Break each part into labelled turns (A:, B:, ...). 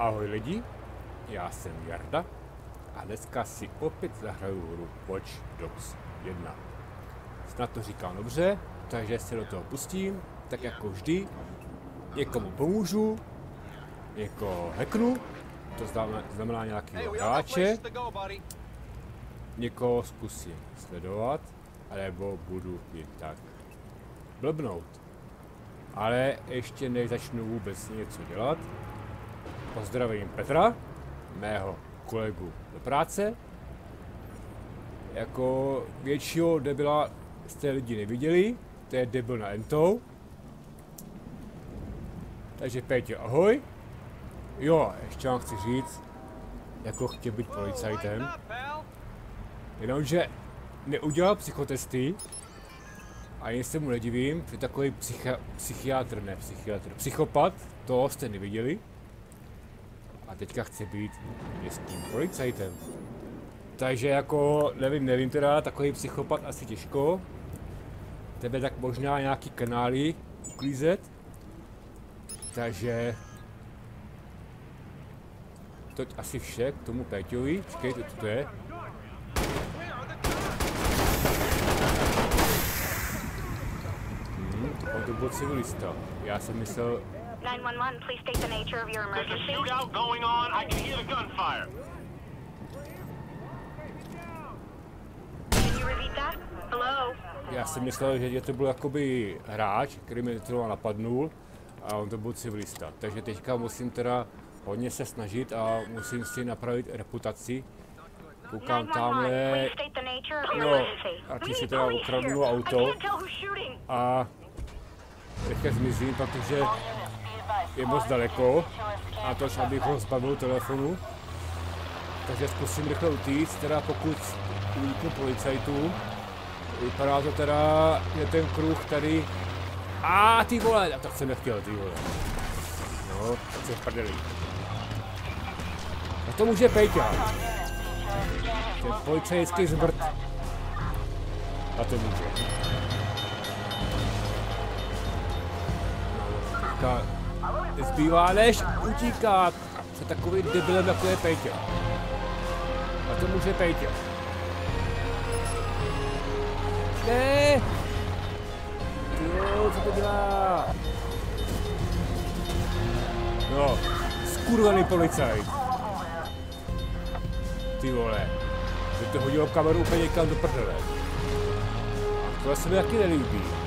A: Ahoj lidi, já jsem Jarda a dneska si opět zahraju hru Watch Dogs 1. Snad to říkám dobře, takže se do toho pustím, tak jako vždy. Někomu pomůžu, někoho hacknu, to znamená, nějakého hráče, někoho zkusím sledovat, alebo budu jen tak blbnout. Ale ještě než začnu vůbec něco dělat, pozdravím Petra, mého kolegu do práce. Jako většího debila jste lidi neviděli, to je debil na entou. Takže Pétě, ahoj. Jo, ještě vám chci říct, jako chtěl být policajtem. Jenomže neudělal psychotesty, a jen se mu nedivím, že takový psychi psychiatr, ne psychiatr, psychopat, to jste neviděli. A teďka chce být městským policajtem. Takže jako, nevím, nevím teda, takový psychopat asi těžko. Tebe tak možná nějaký kanály uklízet. Takže... Toť asi vše k tomu Péťovi. Čekejte, co to je? On to byl civilista. Já jsem myslel...
B: 911, please state the nature of your
C: There's a
B: emergency.
C: shootout going on. I can hear the gunfire.
B: Can you repeat that? Hello?
A: Já jsem myslel, že to byl jakoby hráč, který mě třeba napadnul a on to byl civilista. Takže teďka musím teda hodně se snažit a musím si napravit reputaci. Koukám
B: 911,
A: tamhle No,
B: emergency.
A: a ti
B: We
A: si teda ukradnu auto. A teďka zmizím, protože je moc daleko a to, abych ho zbavil telefonu. Takže zkusím rychle utíct, teda pokud uniknu policajtů. Vypadá to teda, že ten kruh tady... A ty vole, tak jsem nechtěl, ty vole. No, tak se prdeli. A to může Pejťa. Ten policajský zbrt. A to může. Teďka zbývá než utíkat se takovým debilem, jako je Pejťa. A to může Pejťa. Ne! Jo, co to dělá? No, skurvený policajt. Ty vole, že to hodilo kameru úplně někam do prdele. To se mi taky nelíbí.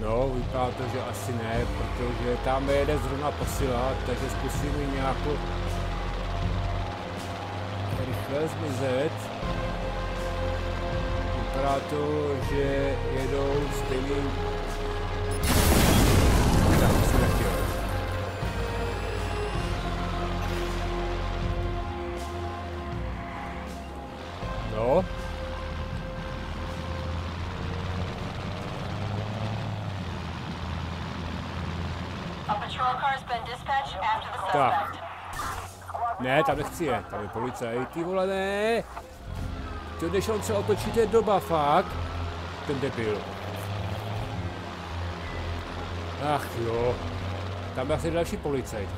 A: No, vypadá to, že asi ne, protože tam jede zrovna posila, takže zkusím ji nějakou rychle zmizet. Vypadá to, že jedou stejným... tam nechci je, tam je policajt, ty vole, ne. To než on se otočí, to je doba, fakt. Ten debil. Ach jo. Tam je asi další policajt.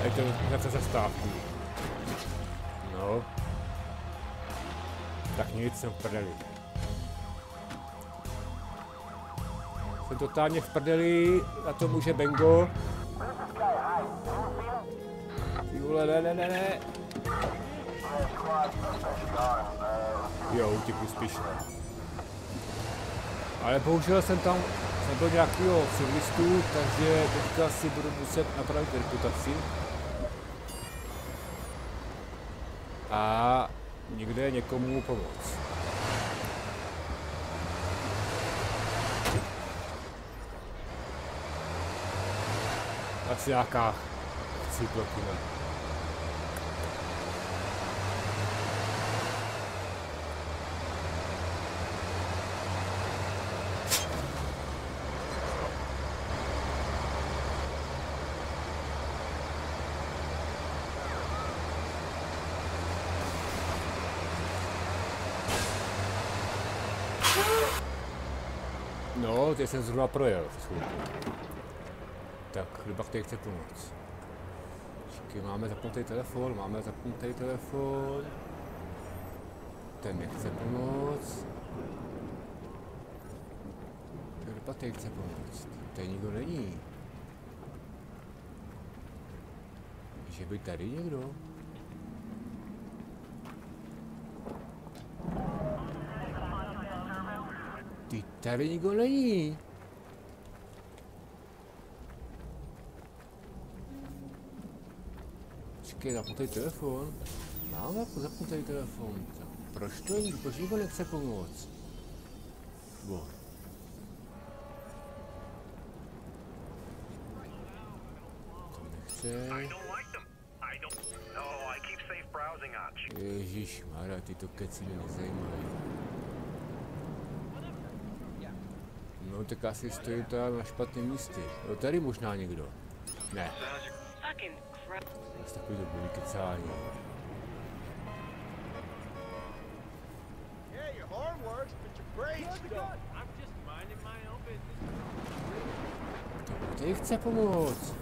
A: A je to co zastávku. No. Tak nic, jsem v prdeli. Jsem totálně v prdeli, na to může Bengo. Vole, ne, ne, ne, ne. Jo, utěkli spíš. Ale bohužel jsem tam zabil nějakého civilistu, takže teďka si budu muset napravit reputaci. A někde někomu pomoct. Asi nějaká cyklokina. No, teď jsem zrovna projel. Tak, rybak teď chce pomoct. Počkej, máme zapnutý telefon, máme zapnutý telefon. Ten nechce pomoct. Rybak teď chce pomoct. Tady nikdo není. Že by tady někdo? Ty tady nikdo není. Počkej, zapnutý telefon. Mám zapnutý telefon. Tak proč to jí? Proč nikdo nechce pomoct? Bo. To nechce.
C: I don't like them. I don't. Oh.
A: Ježíš, Mara, tyto keci mě nezajímají. No tak asi stojí tam na špatném místě. Jo, tady možná někdo. Ne. Zase takový to byli kecání.
D: Yeah, your horn works, but your brakes don't. I'm just minding my own business.
A: To tady chce pomoct.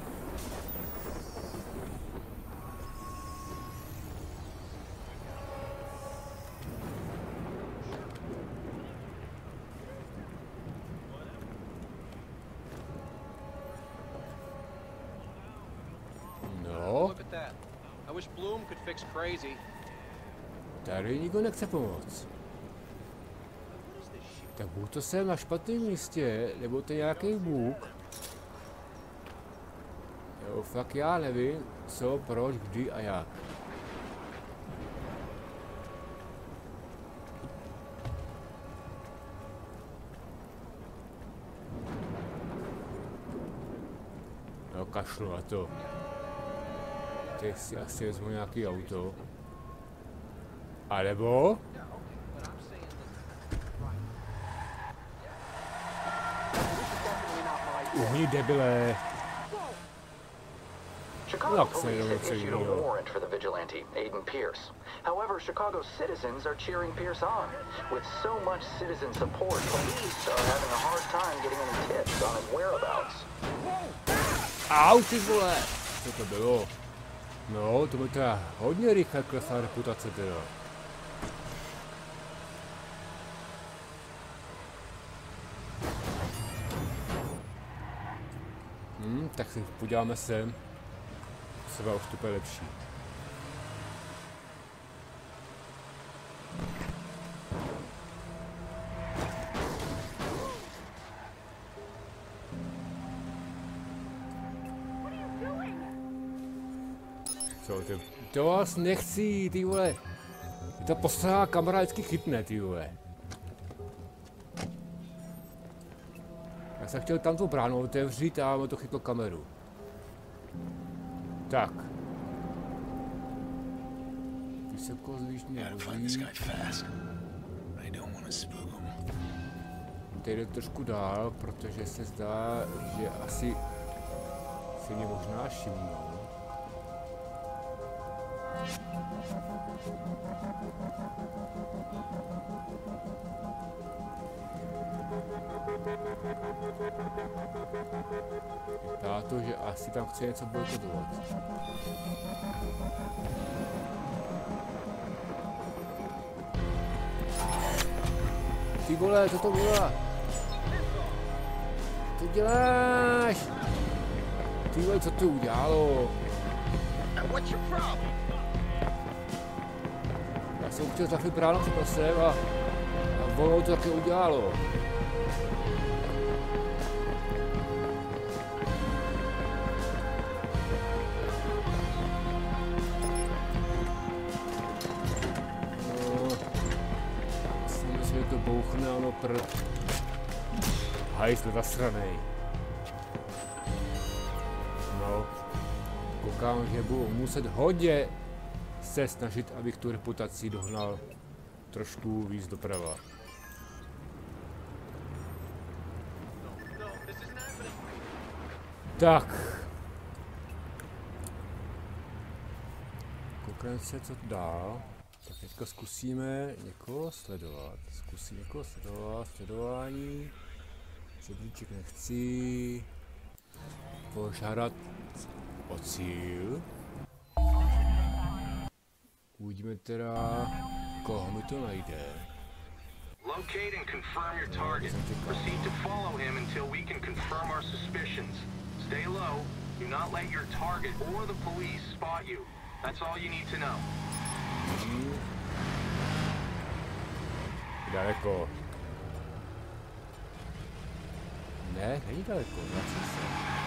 A: No,
E: Look at that. I wish Bloom could fix crazy.
A: Tady nikdo nechce pomoct. Tak buď to jsem na špatném místě, nebo to nějaký bůh. Jo, fakt já nevím, co, proč, kdy a jak. Jo, kašlu na to. Teď si asi vezmu nějaký auto. A nebo? Uhni debile.
F: Chicago police have issued a warrant for the vigilante, Aiden Pierce. However, Chicago citizens are cheering Pierce on. With so much citizen support, police are having a hard time getting any tips on his whereabouts.
A: Au ty vole! Co to bylo? No, to mi teda hodně rychle klesla reputace teda. Hm, tak si podíváme. Seba už to je lepší. To vás nechci, ty vole. Je to posledná kamera vždycky chytne, ty vole. Já jsem chtěl tam tu bránu otevřít a to chytlo kameru. Tak.
G: To spook him.
A: Teď jde trošku dál, protože se zdá, že asi si mě možná všimnou. To, že asi tam chce něco bojkotovat. Ty vole, co to bylo? Co děláš? Ty vole, co to udělalo?
D: What's your problem?
A: Já jsem chtěl zachytit ráno před pasem a, a ono to taky udělalo. No, bouchne, zasranej. No. Koukám, že budu muset hodně se snažit, abych tu reputaci dohnal trošku víc doprava. Tak. Koukneme se, co dál. Tak teďka zkusíme někoho sledovat. Zkusím někoho sledovat, sledování. Žebříček nechci. Požádat o cíl. Uvidíme teda, koho mi to najde.
C: Locate and confirm your target. Proceed to follow him until we can confirm our suspicions. Stay low. Do not let your target or the police spot you. That's all you need to know.
A: Daleko. Ne, není daleko, vrací se.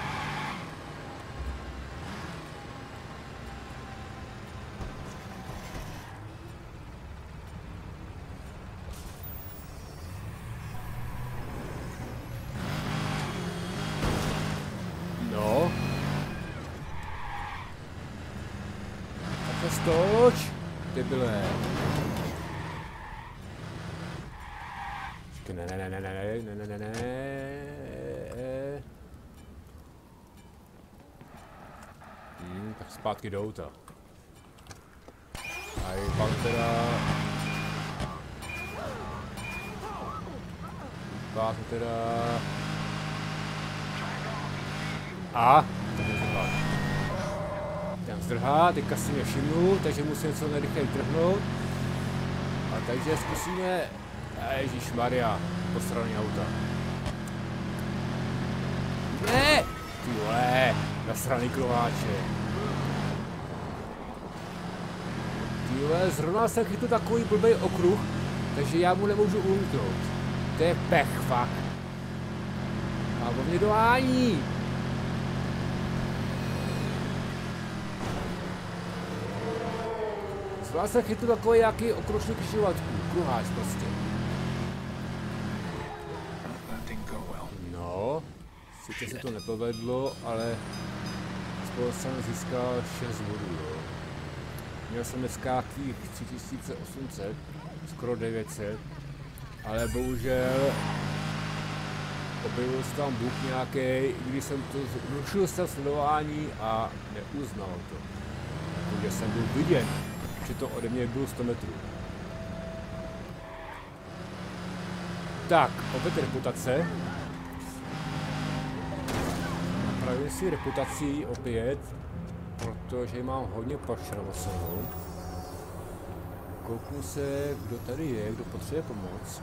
A: Stoč, debile. Počkej, ne, ne, ne, ne, ne, ne, ne, ne, ne. Hmm, tak zpátky do auta. A je Pantera. Pantera. A? Ten zdrhá, teďka si mě všimnu, takže musím co nejrychleji trhnout. A takže zkusíme... Ježíš Maria, posraný auta. Ne! Ty vole, nasraný krováče. Ty vole, zrovna jsem chytl takový blbý okruh, takže já mu nemůžu umknout. To je pech, fakt. A on mě dohání. Zrovna jsem chytl takový nějaký okružný křižovatku, kruháč prostě. No, sice se to nepovedlo, ale spolu jsem získal 6 bodů, jo. Měl jsem dneska nějakých 3800, skoro 900, ale bohužel objevil se tam bůh nějaký, když jsem to zrušil jsem sledování a neuznal to. Takže jsem byl vidět, to ode mě bylo 100 metrů. Tak, opět reputace. Napravím si reputaci opět, protože mám hodně pašravasenou. Kouknu se, kdo tady je, kdo potřebuje pomoc.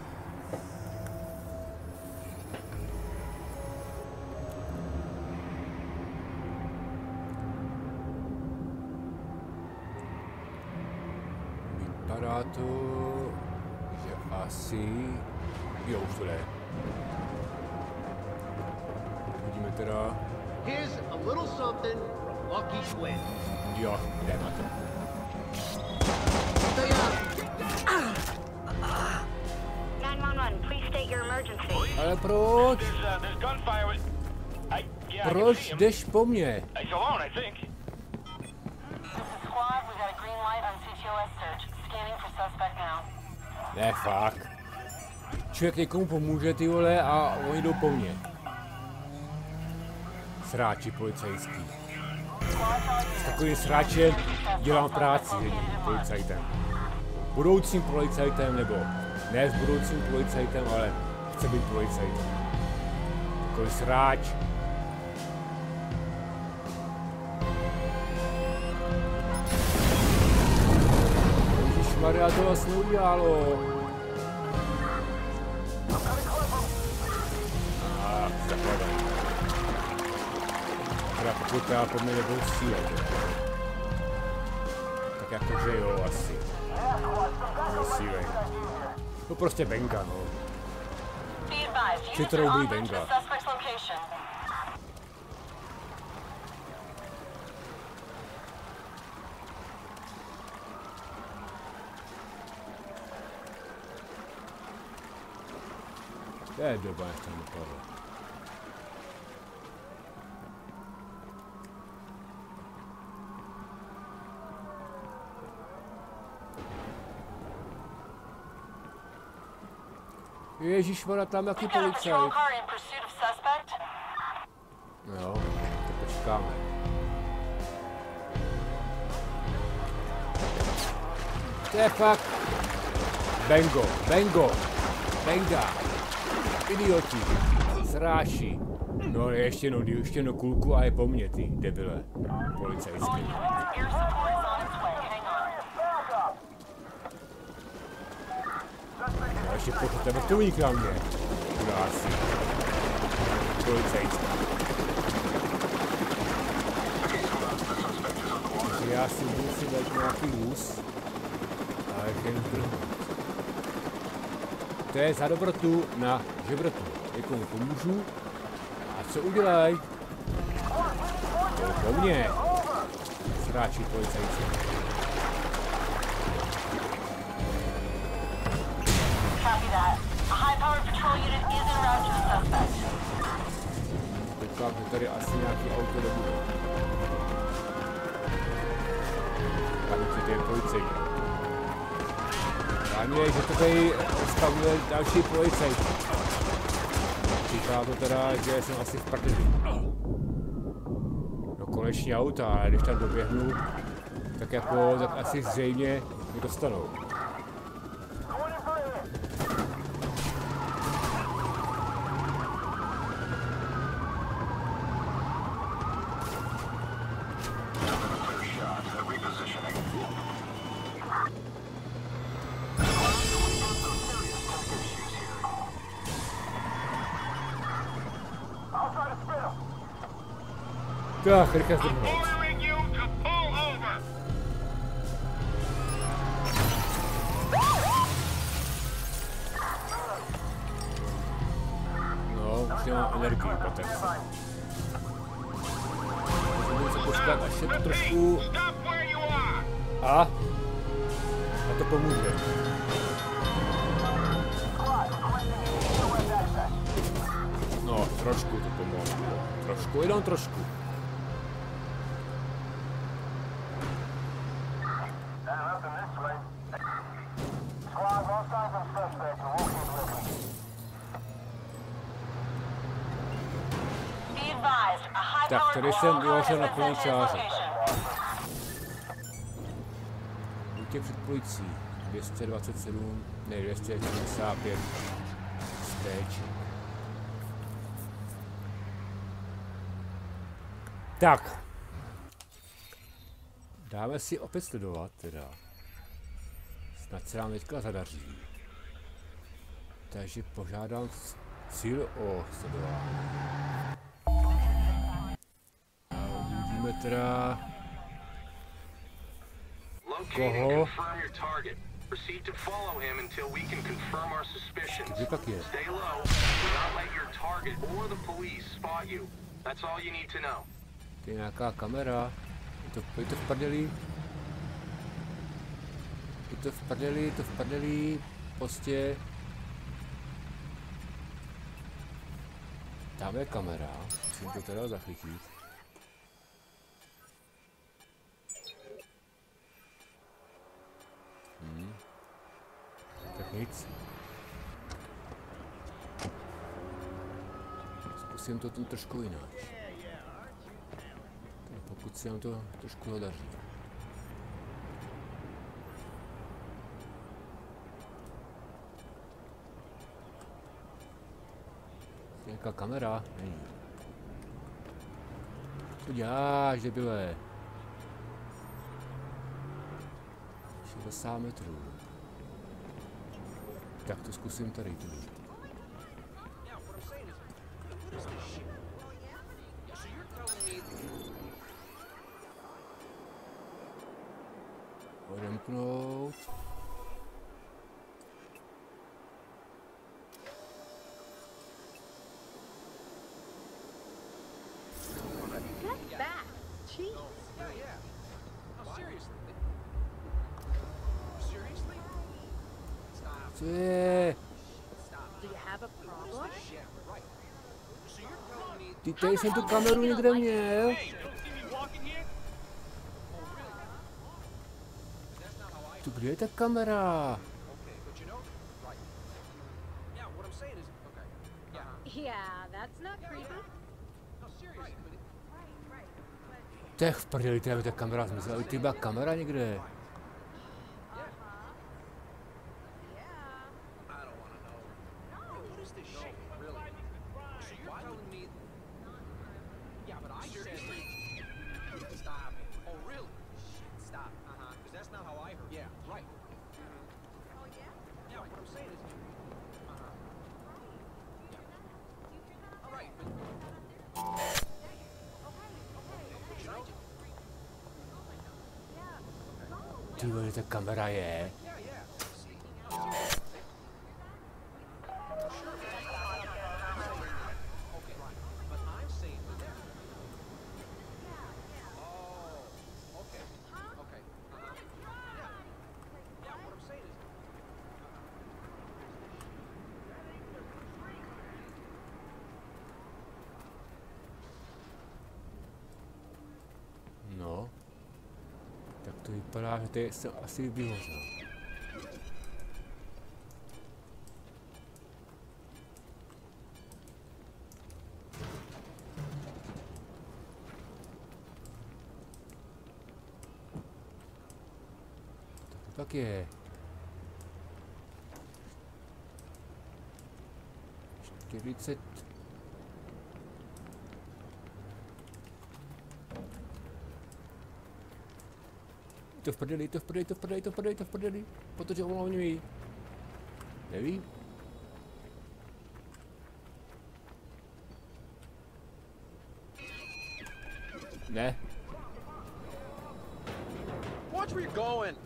H: For suspect now.
A: Ne, fakt. Člověk někomu pomůže, ty vole, a oni jdou po mně. Sráči policajský. S takovým sráčem dělám práci s jedním policajtem. Budoucím policajtem, nebo ne s budoucím policajtem, ale chce být policajtem. Takový sráč. Ježišmarja, to vás neudělalo. A zakladám. Teda pokud já po mně nebudou střílet. jo. Tak jakože jo, asi. Střílej. To prostě benga, no.
H: Be advised, units
A: Chytrou
H: are
A: byl
H: en route to
A: Benga.
H: the suspect's location.
A: To je doba, než tam dopadlo. Ježíš, ona tam jaký
H: We've got a patrol
A: policajt.
H: car in pursuit of suspect.
A: Jo, to počkáme. To je fakt. Bengo, bengo, benga. Idioti, sráši. No ještě jednou, ještě jednou kulku a je po mně, ty debile. Policajský. No ještě pošlete vrtulník na mě. Chudáci. Policajský. Já si si dát nějaký vůz. A jak jen. To je za dobrotu na žebrotu. Někomu pomůžu. A co udělaj? Po mně. Sráči policajci. Koukám, že tady asi nějaký auto nebude. Tam určitě je policajt. Hlavně, že to tady stavuje další policajt. Říká to teda, že jsem asi v prdeli. No konečně auta, ale když tam doběhnu, tak jako, tak asi zřejmě mě dostanou. Tak, rychle Tak, tady jsem
H: has
A: na plný čáře. Buďte před policií. 227, ne 275 stéček. Tak. Dáme si opět sledovat teda. Snad se nám teďka zadaří. Takže požádám cíl o sledování. Uvidíme teda... Koho?
C: confirm your target. Proceed to follow him until we can confirm our suspicions.
A: Kde pak je?
C: Stay low. Do not let your target or the police spot you. That's all you need to know.
A: To je nějaká kamera. Je to, je to v prdeli. Je to v prdeli, je to v prdeli. Prostě. Tam je kamera. Musím to teda zachytit. Hmm. Tak nic. Zkusím to ten trošku jinak. Pokud se nám to trošku zadaří. Nějaká kamera? Není. Co děláš, debile? 60 metrů. Tak to zkusím tady. tady.
E: Yeah, what I'm saying is, what is this shit? Yeah, so you're telling me
A: Odemknout.
E: Yeah, yeah. No, seriously. Seriously? Stop.
A: Co je?
E: Stop.
I: Do you have
H: have a problem?
E: Yeah, right. So you're telling me
A: Ty tady jsem tu kameru někde měl.
D: Hey, you don't see me walking here?
E: that's not how I
A: Tu kde je ta kamera?
E: Okay, but you know, right. Yeah, what I'm saying is, okay. Yeah.
H: Yeah, that's not creepy.
E: No, seriously, but it,
A: Tak v prdeli, tady ta kamera zmizela. Ty byla kamera někde. Kamera je. Vypadá, že tady jsem asi vyhořel. Tak to tak je. Čtyřicet to v prdeli, to v prdeli, to v prdeli, to v prdeli, to v prdeli, protože omlouvňuji. Neví? Ne,
E: Watch where you're going.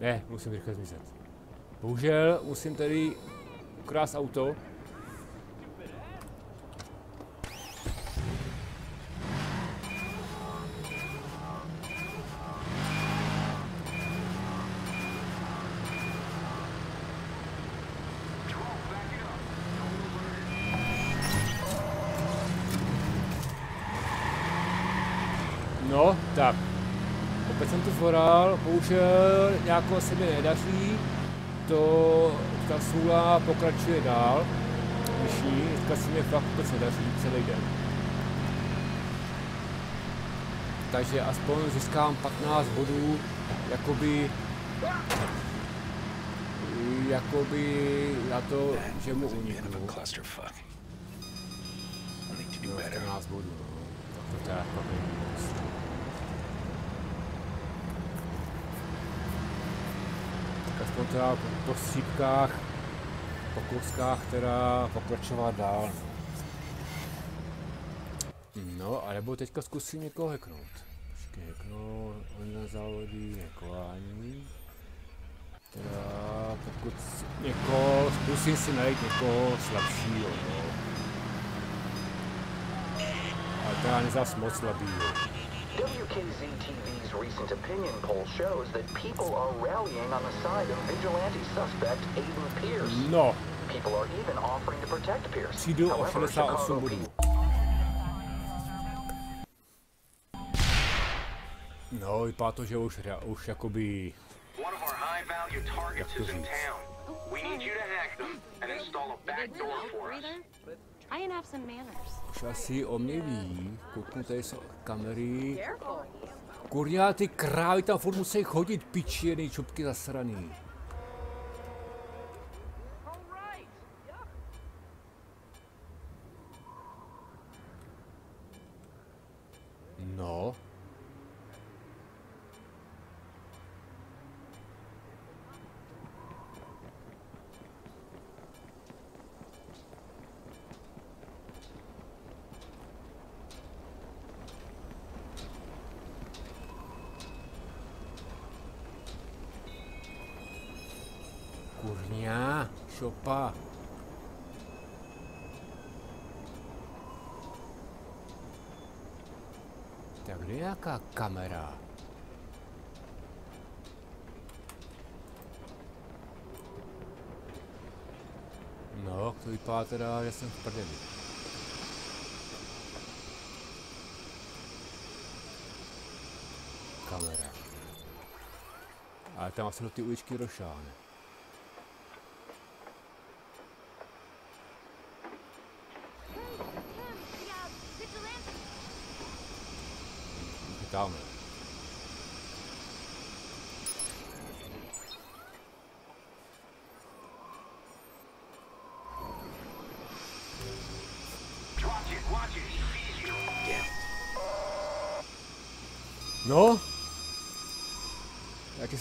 A: ne, musím rychle zmizet. Bohužel musím tady ukrást auto. Bohužel nějakou se mi nedaří. To, ta sůla pokračuje dál. Vyšší, teďka se mi fakt vůbec nedaří celý den. Takže aspoň získám 15 bodů, jakoby jakoby na to, že mu uniknu.
G: a clusterfuck. I'll need to
A: Jo,
G: do better.
A: 14 bodů, no. Tak to teda fakt není moc. Teda po střípkách, po kouskách teda pokračovat dál. No, alebo teďka zkusím někoho hacknout. Počkej, hacknout, on závodí, hackování. Teda pokud někoho, zkusím si najít někoho slabšího, no. Ale teda nezas moc slabýho.
F: WKZ TV's recent opinion poll shows that people are rallying on the side of vigilante suspect Aiden Pierce.
A: No,
F: People are even offering to protect Pierce.
A: přijdu
F: However,
A: 68
F: Chicago
A: bodů. No, vypadá to, že už, rea- už jakoby
C: One of our high-value targets is in town. We need you to hack them and install a back door for us.
B: Try and have some manners.
A: už asi o mě ví. Kouknu, tady jsou kamery. Kurňa, ty krávy tam furt musí chodit, pičěný čupky zasraný. No. Chopin. Tak kde je jaká kamera? No, to vypadá teda, že jsem v prdeli. Kamera. Ale tam asi do ty uličky rošáne.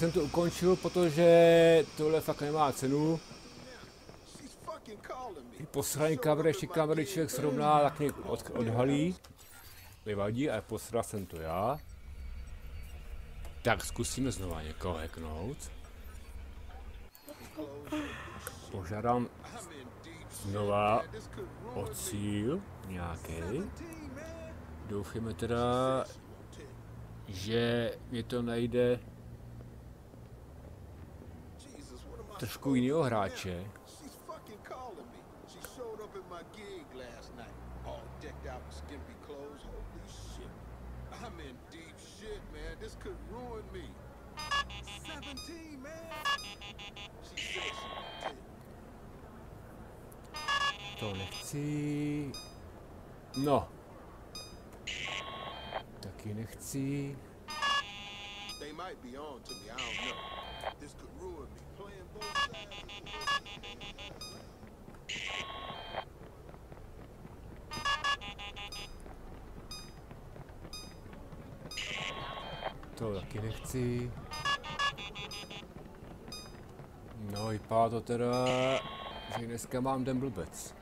A: Jsem to ukončil, protože tohle fakt nemá cenu. Ty posraný kamery, ještě kamery člověk srovná, tak mě od, odhalí. Nevadí, ale posral jsem to já. Tak zkusíme znova někoho hacknout. Požádám znova o cíl nějaký. Doufáme teda, že mě to najde trošku jiného hráče.
I: She's fucking calling me. She showed up at my gig last night, all decked out in skimpy clothes. Holy shit. I'm in deep shit, man. This could ruin me. 17, man. She said she did.
A: To nechci. No. Taky nechci.
I: They might be on to me, I don't know. This could ruin me. Playing both sides.
A: To taky nechci. No, vypadá to teda, že dneska mám den blbec.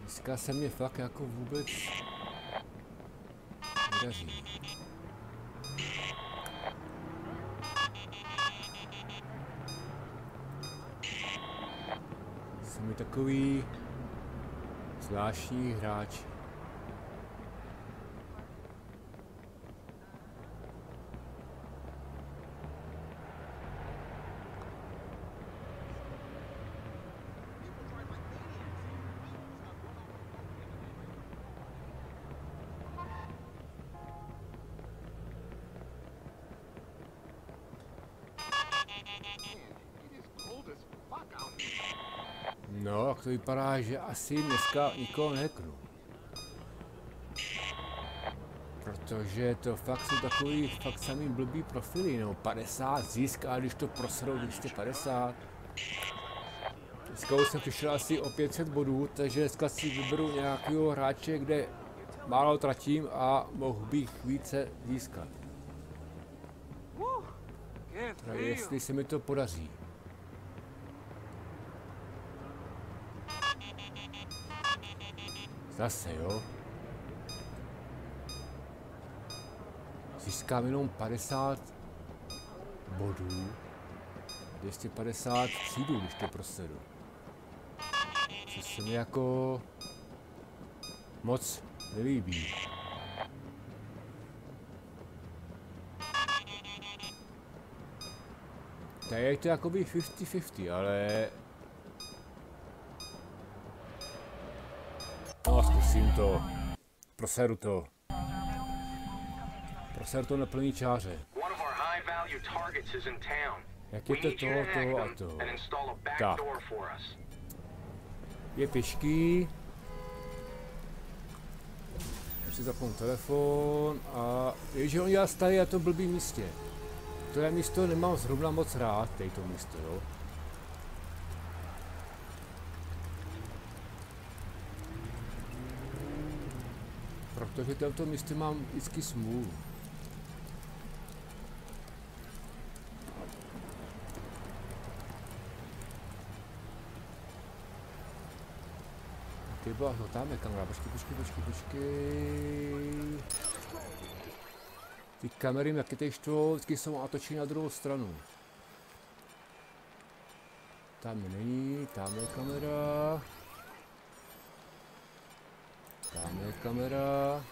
A: Dneska se mě fakt jako vůbec nedaří. Jsou mi takový zvláštní hráči. Vypadá, že asi dneska nikoho nehacknu. Protože to fakt jsou takový fakt samý blbý profily, no 50 získá, když to proserou 250. Dneska už jsem přišel asi o 500 bodů, takže dneska si vyberu nějakého hráče, kde málo tratím a mohl bych více získat. Tak jestli se mi to podaří. Zase jo. Získám jenom 50 bodů. 250 třídů, když to prosedu. Co se mi jako moc nelíbí. Tady je to jakoby 50-50, ale... zkusím to. Proseru to. Proseru to na plný čáře.
C: One of our high value targets is in town.
A: Jak
C: We
A: je to
C: need
A: to,
C: you to hack
A: to a to.
C: back
A: Tak. Je pěšky. Musím zapnout telefon a je, že on dělá tady na tom blbým místě. To je místo nemám zrovna moc rád, tady to místo, jo. Protože tento místo mám vždycky smůlu. Ty byla, no tam je kamera, počkej, počkej, počkej, počkej. Ty kamery, jak je tady štvou, vždycky jsou natočeny na druhou stranu. Tam není, tam je kamera. Tam je kamera.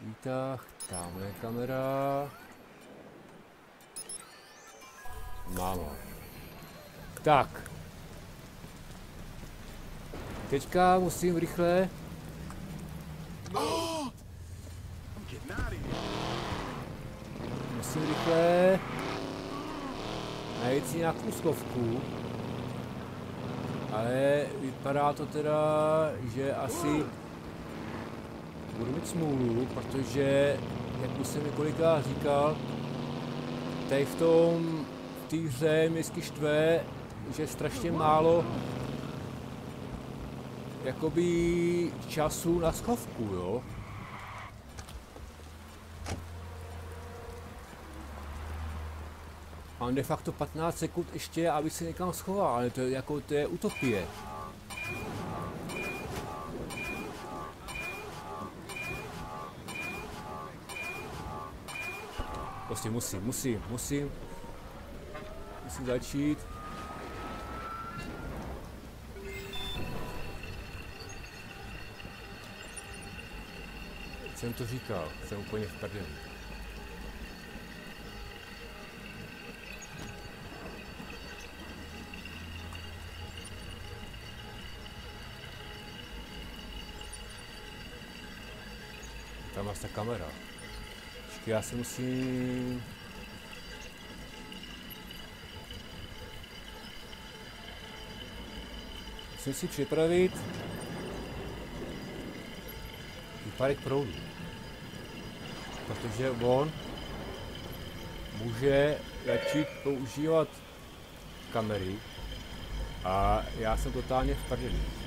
A: Výtah, tam je kamera. Mámo. Tak. Teďka musím rychle... Musím rychle... Najít si nějakou slovku. Ale vypadá to teda, že asi budu mít smůlu, protože, jak už jsem několikrát říkal, tady v tom, v té hře mě vždycky štve, že strašně málo jakoby času na schovku, jo. Mám de facto 15 sekund ještě, aby se někam schoval, ale to je jako, to je utopie. Prostě musím, musím, musím. Musím začít. Jsem to říkal, jsem úplně v prdeli. Tam máš ta kamera. Počkej, já si musím... Musím si připravit výpadek proudu. Protože on může začít používat kamery a já jsem totálně v prdeli.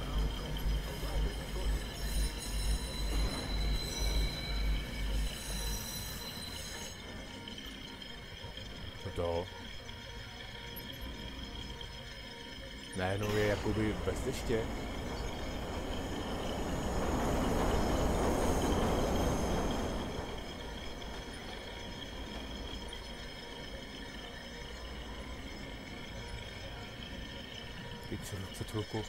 A: Bez deště. Teď se před chvilkou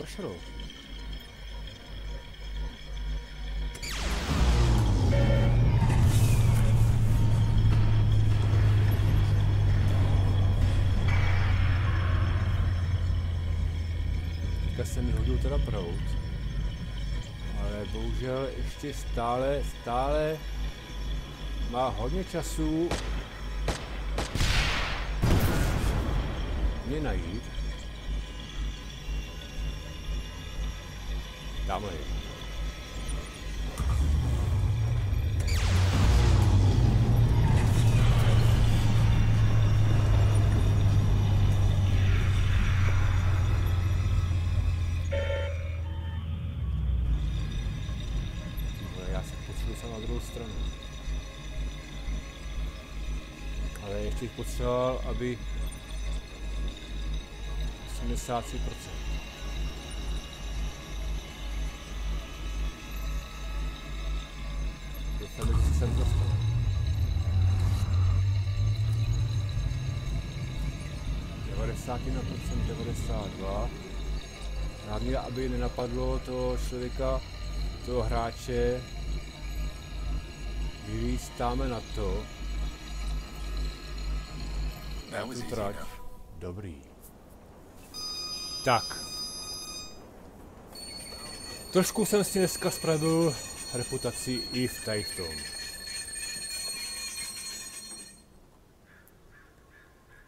A: ještě stále, stále má hodně času mě najít. Tamhle je. Potřeboval, aby 83%. Doufám, že se sem dostal. na procent 92. Hlavně, aby nenapadlo toho člověka, toho hráče, vylístáme na to, na tu trať. Dobrý. Tak. Trošku jsem si dneska spravil reputaci i v tady v tom.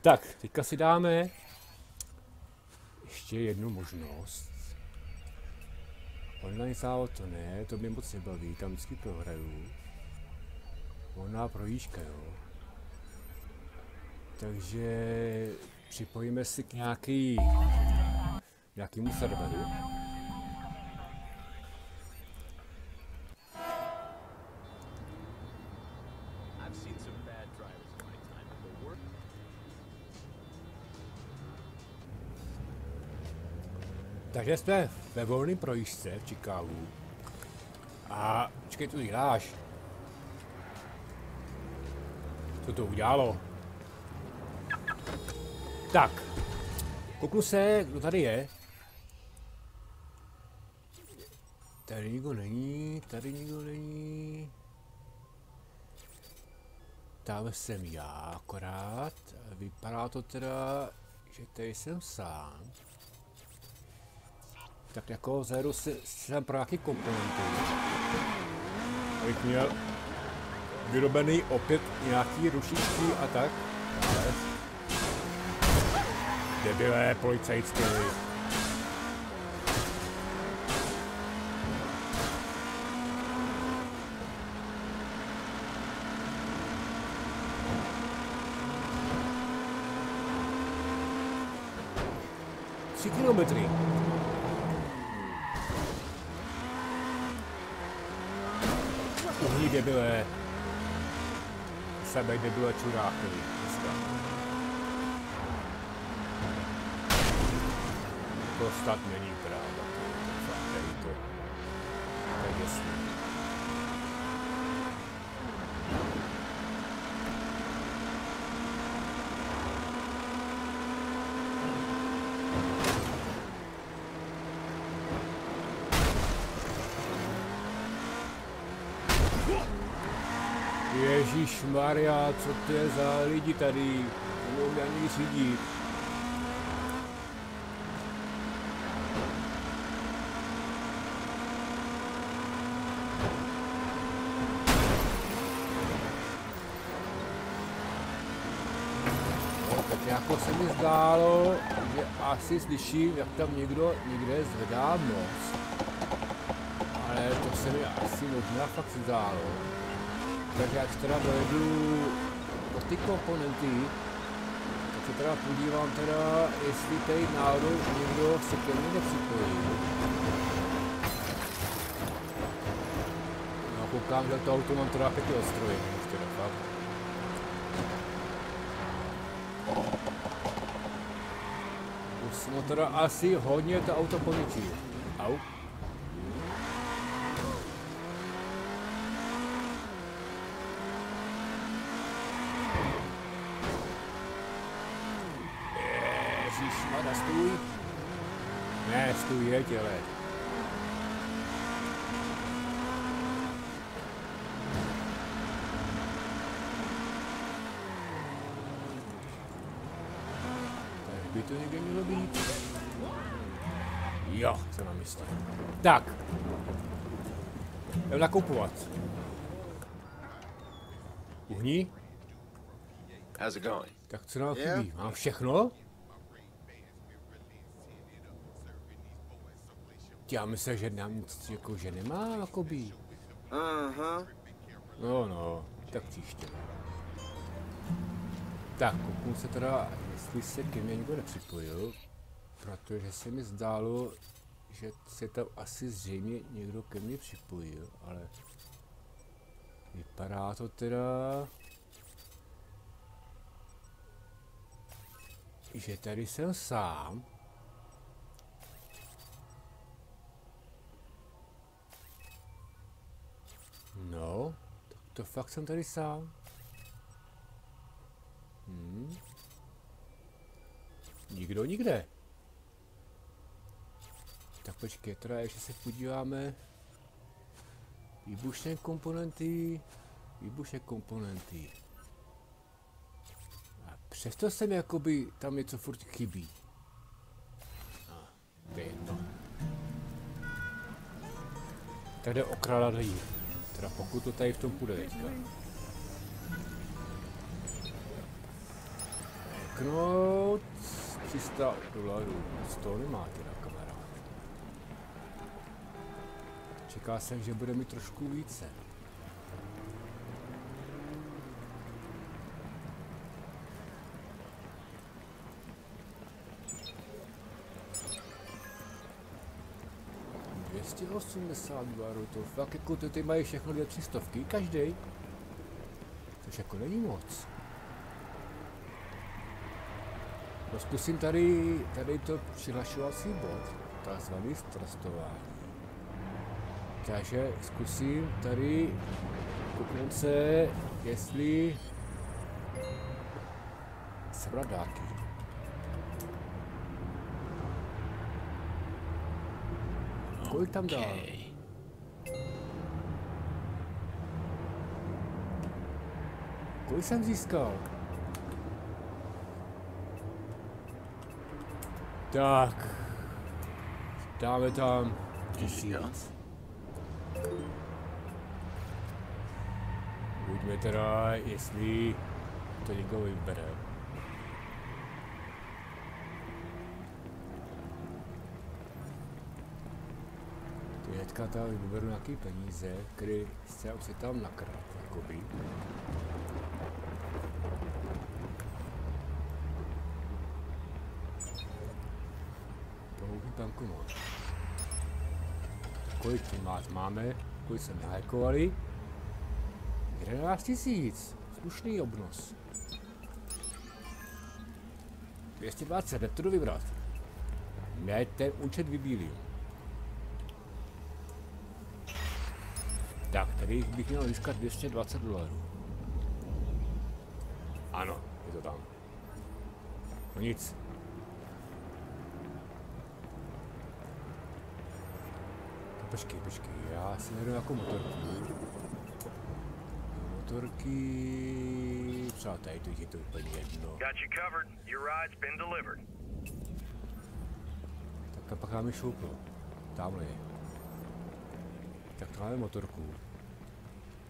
A: Tak, teďka si dáme ještě jednu možnost. Online závod to ne, to mě moc nebaví, tam vždycky prohraju. Volná projížďka, jo. Takže připojíme si k nějaký, nějakému serveru. Takže jsme ve volném projížďce v Chicagu. A počkej, tu děláš. Co to udělalo? Tak. Kouknu se, kdo tady je. Tady nikdo není, tady nikdo není. Tam jsem já akorát. Vypadá to teda, že tady jsem sám. Tak jako zajdu si sem pro nějaký komponenty. Abych měl vyrobený opět nějaký rušičky a tak. Ale... Debilé policajské. Tři kilometry. Uhní debilé. Sebe debilé čuráky. Dneska. Snad není pravda. To je to. To je. Ježíš Maria, co to je za lidi tady? Neumí ani řídit. No, tak jako se mi zdálo, že asi slyším, jak tam někdo někde zvedá moc. Ale to se mi asi možná fakt zdálo. Takže až teda dojedu po ty komponenty, tak se teda podívám teda, jestli tady náhodou někdo se ke mně nepřipojí. No koukám, že to auto mám teda pěkně ostrojené, už teda fakt. Teda asi hodně to auto poničil. Au. Ježišmarja, stůj. Ne, stůj, jeď, ale. Tak by to někde mělo být. Jo, jsem na místě. Tak. Jdem nakupovat. Uhní?
G: How's it going?
A: Tak co nám chybí? Mám všechno? Já myslím, že nám nic jako, že nemá, jakoby.
E: Uh-huh.
A: No, no, tak příště. Tak, kouknu se teda, jestli se ke mně někdo nepřipojil, protože se mi zdálo, že se tam asi zřejmě někdo ke mně připojil, ale vypadá to teda, že tady jsem sám. No, tak to fakt jsem tady sám. Hmm. Nikdo nikde. Tak počkej, teda ještě se podíváme. Výbušné komponenty, výbušné komponenty. A přesto se mi jakoby tam něco furt chybí. A, to je jedno. Tak jde o krála lidí. Teda pokud to tady v tom půjde teďka. Knot 300 dolarů. Z toho nemá teda Čeká jsem, že bude mi trošku více. Dolarů, to fakt jako ty, ty mají všechno dvě třistovky, každý. Což jako není moc. No tady, tady to přihlašovací bod, takzvaný strastování. Takže zkusím tady kouknout se, jestli sebrat dárky. Kolik tam dal? Kolik jsem získal? Tak. Dáme tam tisíc. Buďme teda, jestli to někdo vybere. Ty hnedka tam vyberu nějaký peníze, který se se tam nakrát, jakoby. Pouhý bankomat. Kolik tím má, máme, kolik jsme nahackovali? 11 tisíc, slušný obnos. 220, jdete to vybrat. Ne, ten účet vybílil. Tak, tady bych měl získat 220 dolarů. Ano, je to tam. No nic. Počkej, počkej, já si najdu jako motorku. Motorky... Třeba tady to je to úplně jedno.
C: Got you covered. Your ride's been delivered.
A: Tak a pak máme šouplo. Tamhle je. Tak to máme motorku.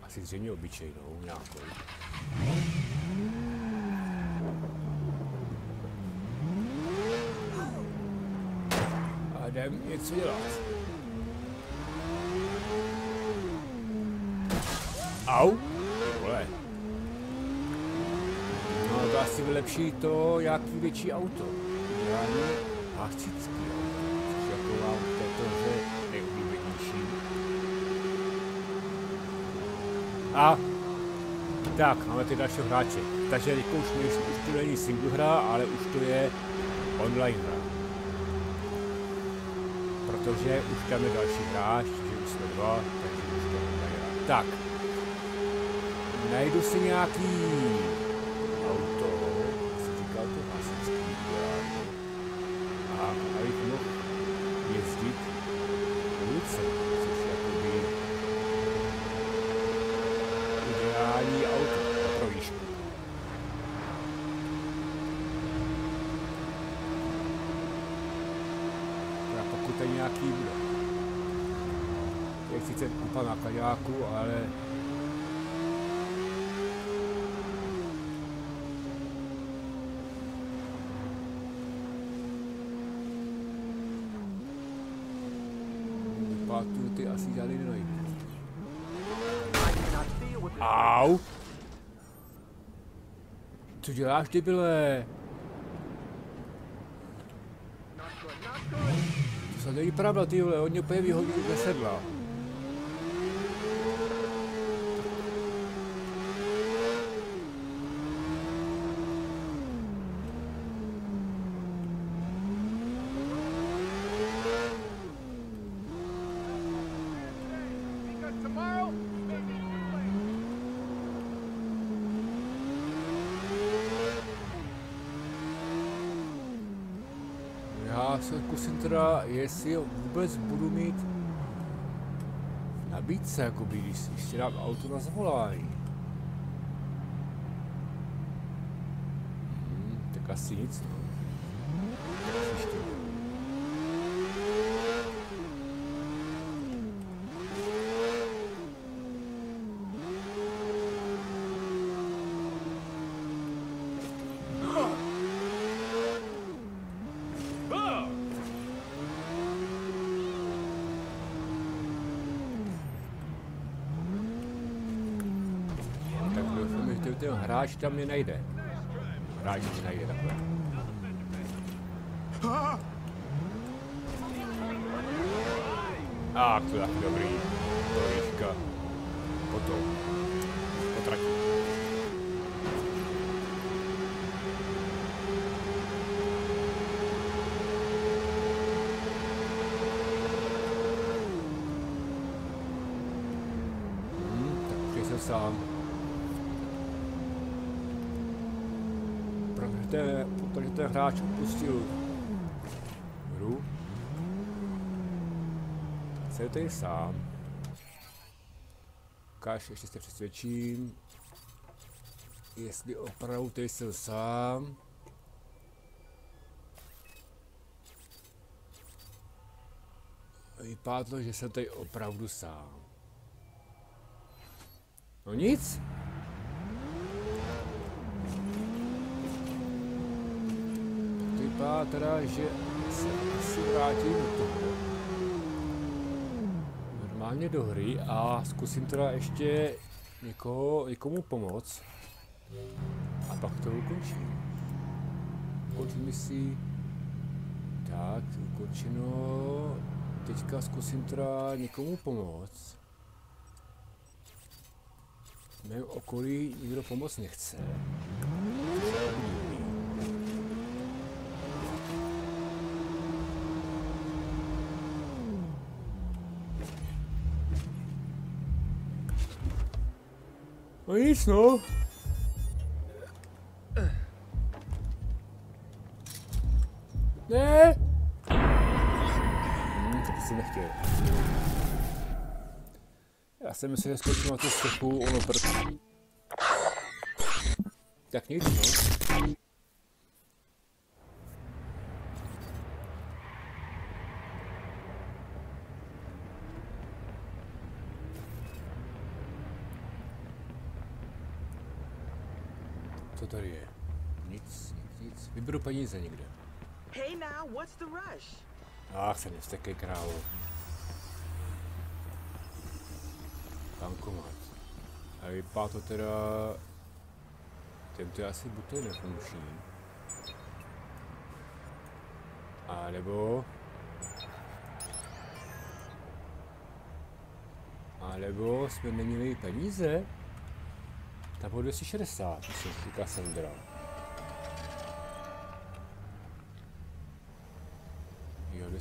A: Asi zřejmě obyčejnou, nějakou. A jdem něco dělat. Au! Ty Vole. Asi vylepší to, jaký větší auto. Ideálně hasičský auto, jako vám to že nejoblíbenější. A tak, máme ty dalšího hráče. Takže teď už, už, už to není single hra, ale už to je online hra. Protože už tam je další hráč, že už jsme dva, takže už to je online hra. Tak, najdu si nějaký auto, jsem říkal to hasičský ideálně. A abych mohl jezdit ulice, což je jakoby ideální auto pro výšku. Teda pokud tady nějaký bude. Je sice kupa na kaďáku, ale Pátu ty asi žádný nenajdu. Au! Co děláš, ty byle? To se není pravda, ty vole, on mě úplně vyhodil ze sedla.
D: Tomorrow, maybe
A: Já se zkusím teda, jestli ho vůbec budu mít v nabídce, jakoby, když, si dám auto na zavolání. Hmm, tak asi nic, no. Tak příště. Tak doufám, že ten hráč tam mě najde. Hráč mě najde takhle. A to je taky dobrý. To výška. Potom. Po trati. Hmm, tak už jsem sám. Ten, protože ten hráč opustil hru. Tak jsem tady sám. Ukáž, ještě se přesvědčím. Jestli opravdu tady jsem sám. Vypadá to, že jsem tady opravdu sám. No nic. To vypadá teda, že se asi vrátím do toho. Normálně do hry a zkusím teda ještě někoho, někomu pomoct. A pak to ukončím. Kod misí. Tak, ukončeno. Teďka zkusím teda někomu pomoct. V mém okolí nikdo pomoc nechce. No nic no. Ne! Hmm, to jsem nechtěl. Já jsem myslel, že skočím na tu střechu, ono prd. Tak nic, no. Co tady je? Nic, Vyberu peníze někde.
J: Hey now, what's the rush?
A: Ach, se nevstekej krávo. Bankomat. A vypadá to teda... Tento je asi je nefunkční. A nebo... A nebo jsme neměli peníze? Ta bylo 260, myslím, říká Sandra.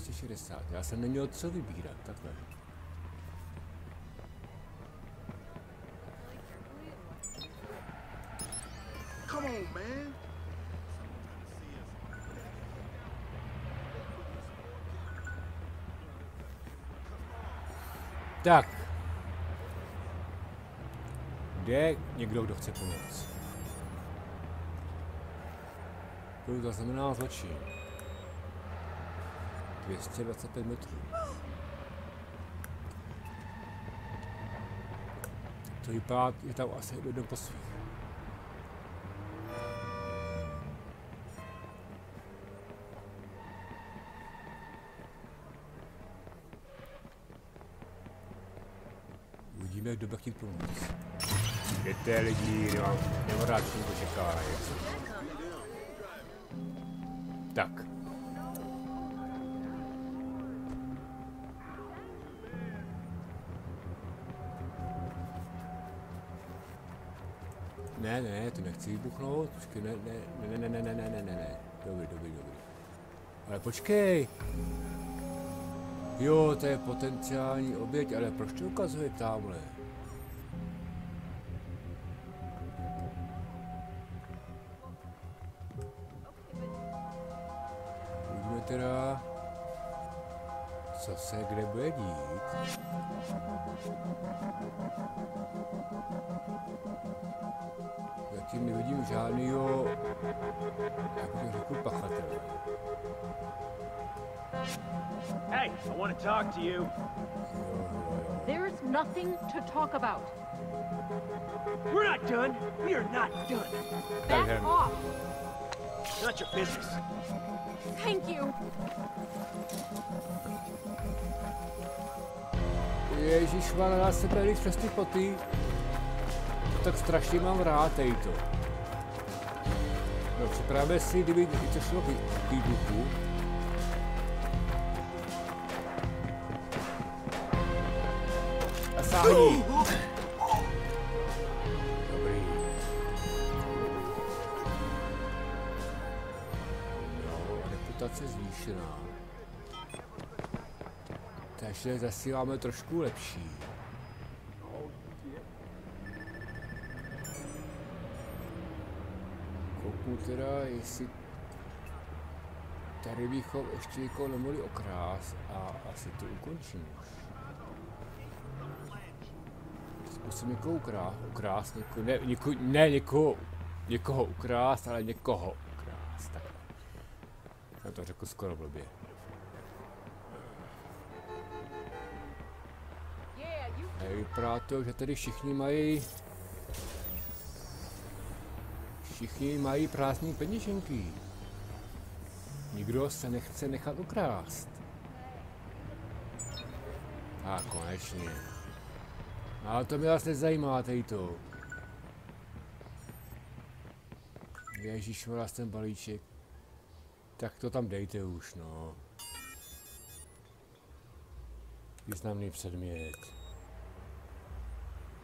A: 260. Já jsem neměl co vybírat, takhle.
I: Come on, man.
A: Tak. Kde někdo, kdo chce pomoct? To zaznamená zločin. 225 metrů. To vypadá, je tam asi jeden po. Uvidíme, kdo bude chtít pomoct. Jdete lidi, nemám, nemám rád, to čeká. Tak. To nechci vybuchnout. Počkej, ne, ne, ne, ne, ne, ne, ne, ne, ne, ne. Dobrý, dobrý, dobrý. Ale počkej. Jo, to je potenciální oběť, ale proč to ukazuje tamhle? Zatím nevidím žádnýho, jak bych řekl, pachatele.
D: Hey, I want to talk to you.
B: There's nothing to talk about.
D: We're not done. We are not done.
B: Back
A: him.
B: off.
D: Not your business.
B: Thank you.
A: Ježíš, dá se tady přes ty poty. Tak strašně mám rád, tady to. No, připravíme si, kdyby to šlo k výbuchu. A sáhni. Dobrý. No, reputace zvýšená. Takže zasíláme trošku lepší. Kouknu teda, jestli tady bychom ještě někoho nemohli okrás a asi to ukončím už. Zkusím někoho ukrát, ukrást, něko, ne, něko, ne někoho, někoho ukrást, ale někoho ukrást, takhle. Já to řekl skoro blbě. vypadá to, že tady všichni mají... Všichni mají prázdní peněženky. Nikdo se nechce nechat ukrást. A konečně. Ale to mě vás nezajímá, to. Ježíš, ten balíček. Tak to tam dejte už, no. Významný předmět.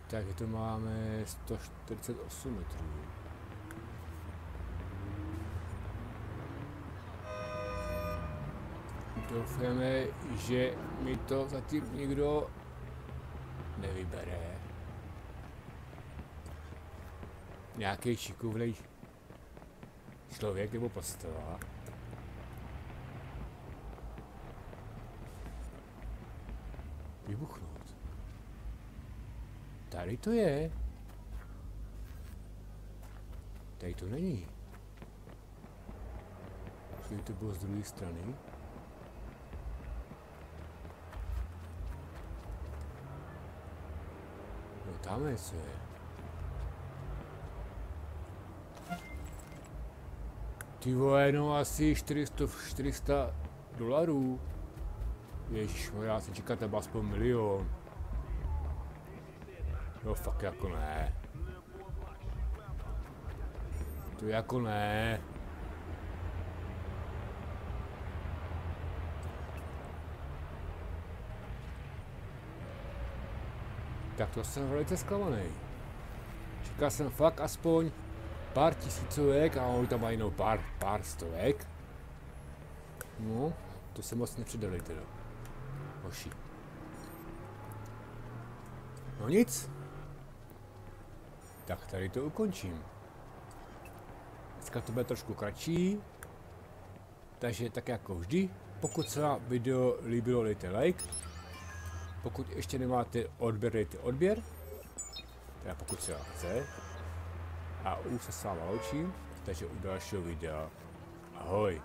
A: Takže to máme 148 metrů. Doufáme, že mi to zatím nikdo nevybere. Nějaký šikovnej člověk nebo postava. Vybuchnout. Tady to je. Tady to není. Kdyby to bylo z druhé strany. Tam je co je. Ty vole, no asi 400, 400 dolarů. Ježíš, já si čekat třeba aspoň milion. No fakt jako ne. To jako ne. Tak to jsem velice zklamaný. Čekal jsem fakt aspoň pár tisícovek a oni tam mají jenom pár, pár stovek. No, to se moc nepřidali teda. Hoši. No nic. Tak tady to ukončím. Dneska to bude trošku kratší. Takže tak jako vždy, pokud se vám video líbilo, dejte like. Pokud ještě nemáte odběr, dejte odběr. Teda pokud se vám chce. A už se s váma loučím, takže u dalšího videa. Ahoj.